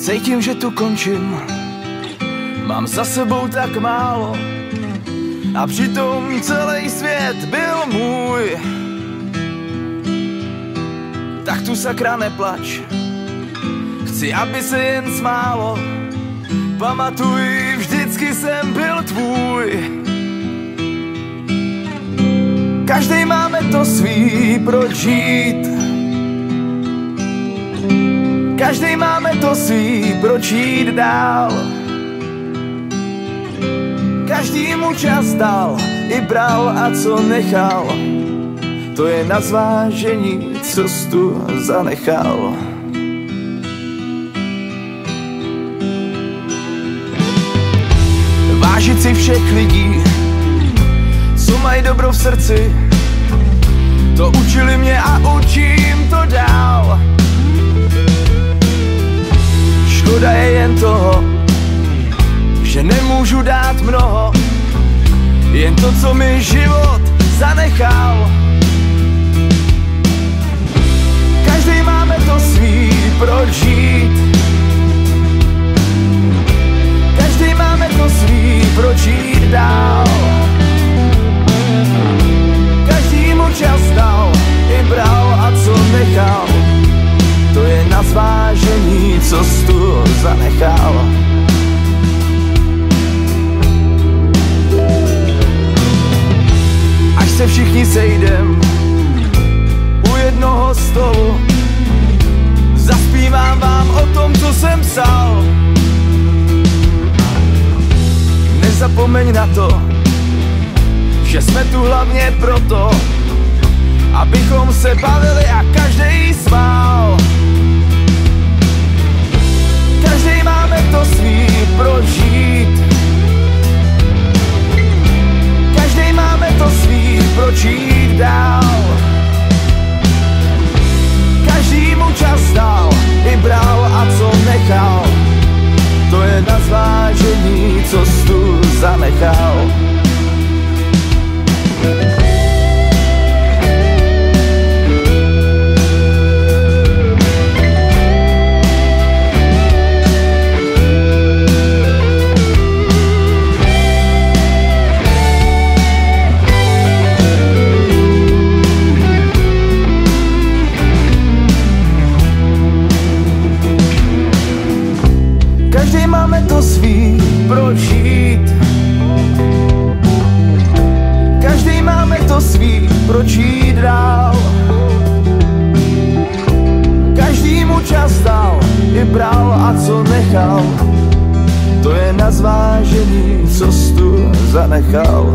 Cítím, že tu končím, mám za sebou tak málo a přitom celý svět byl můj. Tak tu sakra neplač, chci, aby se jen smálo. Pamatuj, vždycky jsem byl tvůj. Každý máme to svý, proč žít. Každý máme to svý, proč jít dál. Každý mu čas dal, i bral a co nechal. To je na zvážení, co tu zanechal. Vážit si všech lidí, co mají dobro v srdci, to učili mě a učím to dál. Toho, že nemůžu dát mnoho, jen to, co mi život zanechal. Co tu zanechal. Až se všichni sejdem u jednoho stolu, zaspívám vám o tom, co jsem psal. Nezapomeň na to, že jsme tu hlavně proto, svý proč žít. Každý máme to svý, proč jít dál. Každý mu čas dal, i bral a co nechal. To je na zvážení, co tu zanechal.